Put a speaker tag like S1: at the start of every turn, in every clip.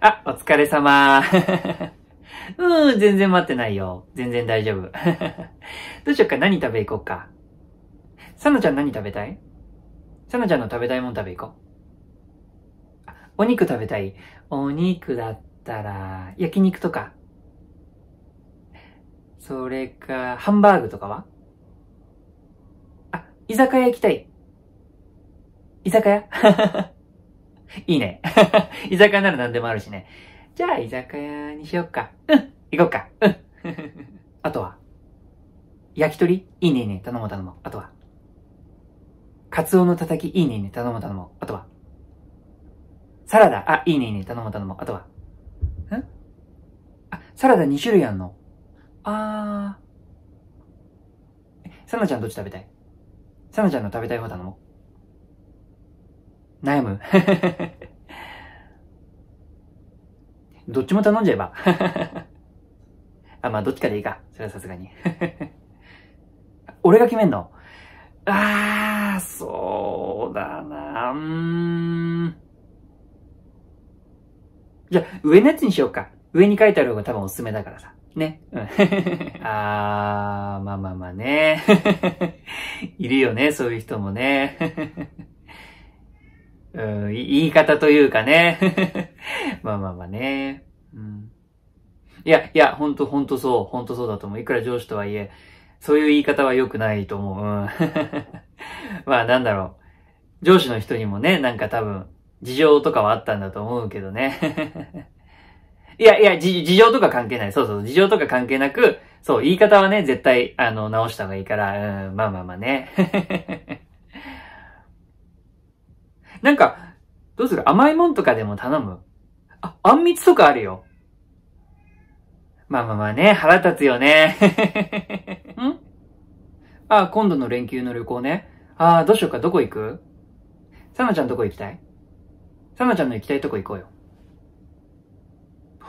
S1: あ、お疲れ様。うん、全然待ってないよ。全然大丈夫。どうしよっか、何食べ行こうか。さなちゃん何食べたい？さなちゃんの食べたいもん食べ行こう。お肉食べたい？お肉だったら、焼肉とか。それか、ハンバーグとかは？あ、居酒屋行きたい。居酒屋？いいね。居酒屋なら何でもあるしね。じゃあ、居酒屋にしよっか。うん、行こうか。うん。あとは焼き鳥？いいねいいね、頼もう頼もう。あとはカツオのたたき？いいねいいね、頼もう頼もう。あとはサラダ？あ、いいねいいね、頼もう頼もう。あとはん？あ、サラダ2種類あんの？あー。えサナちゃんどっち食べたい？サナちゃんの食べたい方頼もう。悩む どっちも頼んじゃえば。あ、まあ、どっちかでいいか。それはさすがに。俺が決めんの？あー、そうだなうん。じゃあ、上のやつにしようか。上に書いてある方が多分おすすめだからさ。ね。うん。あー、まあまあまあね。いるよね、そういう人もね。うん、言い方というかね。まあまあまあね。うん。いや、いや、ほんとほんとそう、ほんとそうだと思う。いくら上司とはいえ、そういう言い方は良くないと思う。うん。まあなんだろう。上司の人にもね、なんか多分、事情とかはあったんだと思うけどね。いやいや、事情とか関係ない。そうそう、事情とか関係なく、そう、言い方はね、絶対、あの、直した方がいいから、うん、まあまあまあね。なんか、どうする？甘いもんとかでも頼む？あ、あんみつとかあるよ。まあまあまあね、腹立つよね。ん？あ、今度の連休の旅行ね。ああ、どうしようか、どこ行く？さなちゃんどこ行きたい？さなちゃんの行きたいとこ行こうよ。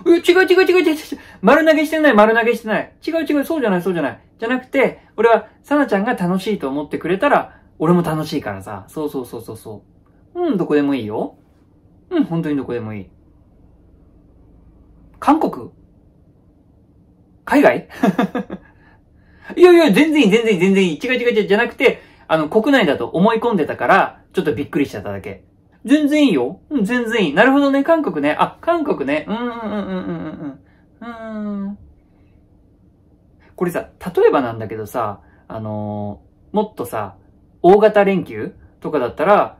S1: え、違う違う違う違う違う。丸投げしてない、丸投げしてない。違う違う、そうじゃない、そうじゃない。じゃなくて、俺は、さなちゃんが楽しいと思ってくれたら、俺も楽しいからさ。そうそうそうそうそう。うん、どこでもいいよ。うん、本当にどこでもいい。韓国？海外？いやいや、全然いい、全然いい、全然いい。違う違う違う、じゃなくて、あの、国内だと思い込んでたから、ちょっとびっくりしちゃっただけ。全然いいよ。うん、全然いい。なるほどね、韓国ね。あ、韓国ね。うん、うん、うん、うん、うん、うん。これさ、例えばなんだけどさ、あのーもっとさ、大型連休とかだったら、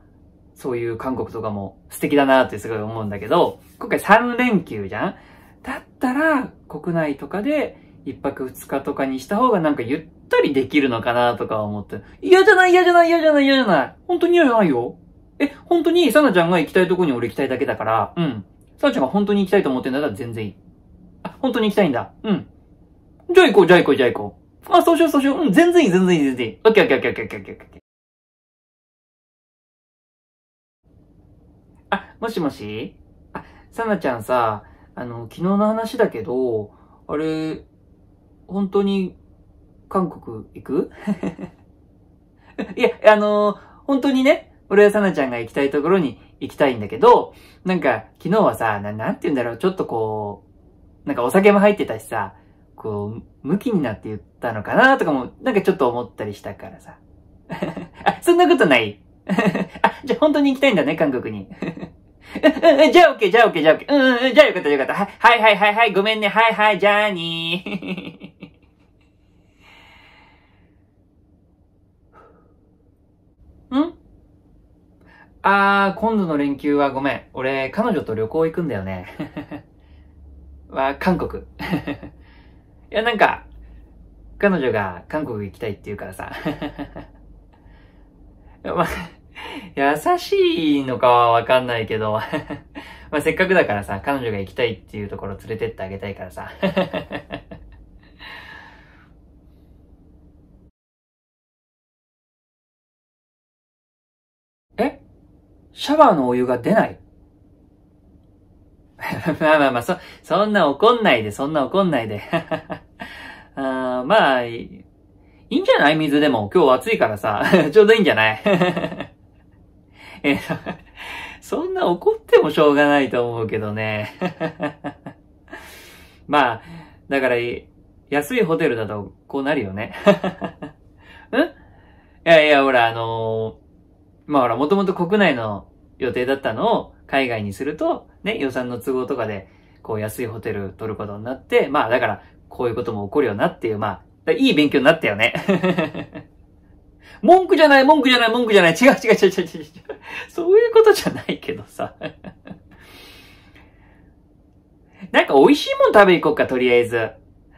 S1: そういう韓国とかも素敵だなってすごい思うんだけど、今回3連休じゃん？だったら、国内とかで1泊2日とかにした方がなんかゆったりできるのかなとか思って。嫌じゃない？嫌じゃない？嫌じゃない？嫌じゃない？本当に嫌じゃないよえ、本当にサナちゃんが行きたいとこに俺行きたいだけだから、うん。サナちゃんが本当に行きたいと思ってんだったら全然いい。あ、本当に行きたいんだ。うん。じゃあ行こう、じゃあ行こう、じゃあ行こう。あ、そうしよう、そうしよう。うん、全然いい、全然いい、全然いい。オッケーオッケーオッケーオッケーオッケーもしもし？あ、サナちゃんさ、あの、昨日の話だけど、あれ、本当に、韓国行く？いや、あの、本当にね、俺はサナちゃんが行きたいところに行きたいんだけど、なんか、昨日はさ、ななんて言うんだろう、ちょっとこう、なんかお酒も入ってたしさ、こう、向きになって言ったのかなとかも、なんかちょっと思ったりしたからさ。あ、そんなことない あ、じゃあ本当に行きたいんだね、韓国に。じゃあオッケー、じゃあオッケー、じゃあオッケー。うんうんうん、じゃあよかったよかった。はい、はいはいはい、ごめんね、はいはい、じゃあにー。ん？あー、今度の連休はごめん。俺、彼女と旅行行くんだよね。は、韓国。いや、なんか、彼女が韓国行きたいって言うからさ。まあ、優しいのかはわかんないけど、まあせっかくだからさ、彼女が行きたいっていうところ連れてってあげたいからさ。え？シャワーのお湯が出ない？まあまあまあ、そ、そんな怒んないで、そんな怒んないで。あまあ、いいんじゃない？水でも。今日暑いからさ、ちょうどいいんじゃない？え、そんな怒ってもしょうがないと思うけどね。まあ、だから、安いホテルだとこうなるよね。ん？いやいや、ほら、あのー、まあほら、もともと国内の予定だったのを海外にすると、ね、予算の都合とかで、こう安いホテル取ることになって、まあだから、こういうことも起こるよなっていう、まあ、いい勉強になったよね。文句じゃない、文句じゃない、文句じゃない。違う違う違う違う違う。そういうことじゃないけどさ。なんか美味しいもん食べ行こうか、とりあえず。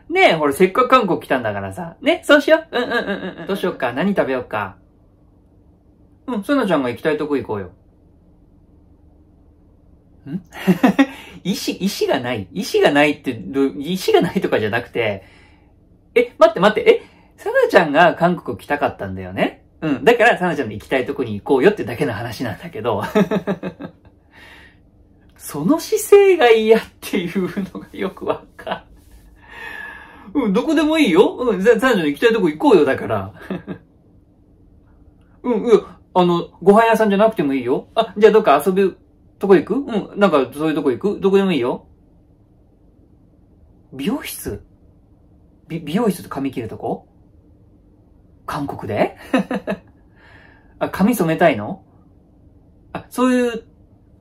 S1: ねえ、ほら、せっかく韓国来たんだからさ。ね、そうしよう。うんうんうんうん。どうしようか。何食べようか。うん、そなちゃんが行きたいとこ行こうよ。ん？意志、意志がない意志がないって、意志がないとかじゃなくて、え、待って待って、え、ちゃんが韓国来たかったんだよねうん。だから、サナちゃんの行きたいとこに行こうよってだけの話なんだけど、その姿勢が嫌っていうのがよくわかる。うん、どこでもいいよ。うん、サナちゃんの行きたいとこ行こうよ、だから。うん、うん、あの、ご飯屋さんじゃなくてもいいよ。あ、じゃあどっか遊ぶとこ行く？うん、なんかそういうとこ行く？どこでもいいよ。美容室？美、美容室と髪切るとこ？韓国で？あ、髪染めたいの？あ、そういう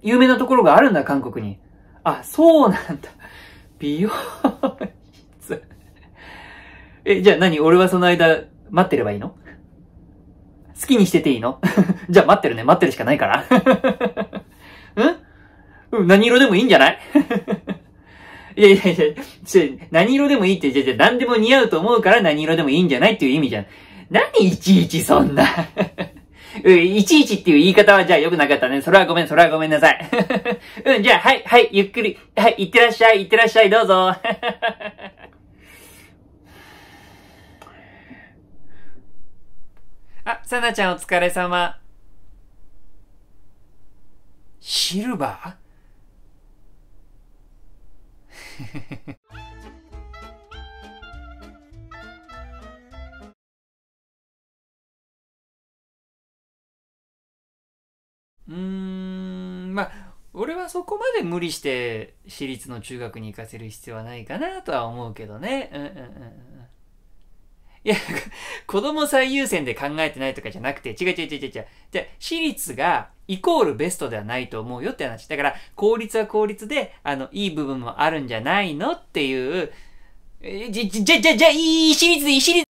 S1: 有名なところがあるんだ、韓国に。あ、そうなんだ。美容室。え、じゃあ何？俺はその間待ってればいいの？好きにしてていいの？じゃあ待ってるね。待ってるしかないからん？うん、何色でもいいんじゃない？いやいやいや、何色でもいいって、じゃじゃ何でも似合うと思うから何色でもいいんじゃないっていう意味じゃん。何いちいちそんな。いちいちっていう言い方はじゃあ良くなかったね。それはごめん、それはごめんなさい。うん、じゃあ、はい、はい、ゆっくり。はい、いってらっしゃい、いってらっしゃい、どうぞ。あ、さなちゃんお疲れ様。シルバー？うーん、まあ、俺はそこまで無理して私立の中学に行かせる必要はないかなとは思うけどね。うんうんうん。いや、子供最優先で考えてないとかじゃなくて、違う違う違う違う違う。じゃ私立がイコールベストではないと思うよって話。だから、公立は公立で、あの、いい部分もあるんじゃないのっていう、え、じ、じゃ、じゃ、じゃ、いい私立で、私立